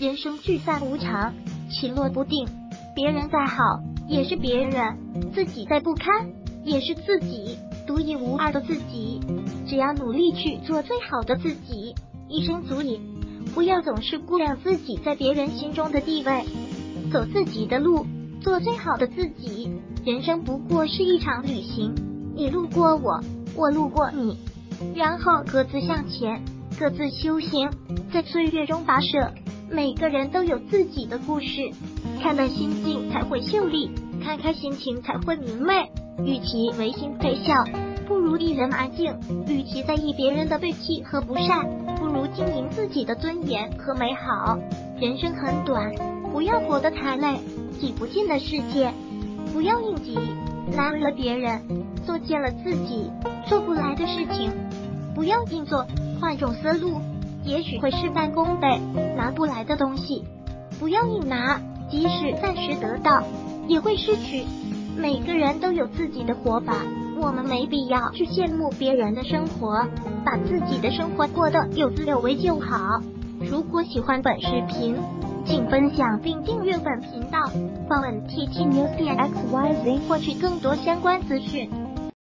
人生聚散无常，起落不定。别人再好也是别人，自己再不堪也是自己独一无二的自己。只要努力去做最好的自己，一生足矣。不要总是估量自己在别人心中的地位，走自己的路，做最好的自己。人生不过是一场旅行，你路过我，我路过你，然后各自向前，各自修行，在岁月中跋涉。每个人都有自己的故事，看淡心境才会秀丽，看开心情才会明媚。与其违心陪笑，不如一人安静；与其在意别人的背弃和不善，不如经营自己的尊严和美好。人生很短，不要活得太累。挤不进的世界，不要硬挤；难了别人，做践了自己。做不来的事情，不要硬做，换种思路。也许会事半功倍，拿不来的东西不要硬拿，即使暂时得到，也会失去。每个人都有自己的活法，我们没必要去羡慕别人的生活，把自己的生活过得有滋有味就好。如果喜欢本视频，请分享并订阅本频道，访问 T T News X Y Z 获取更多相关资讯。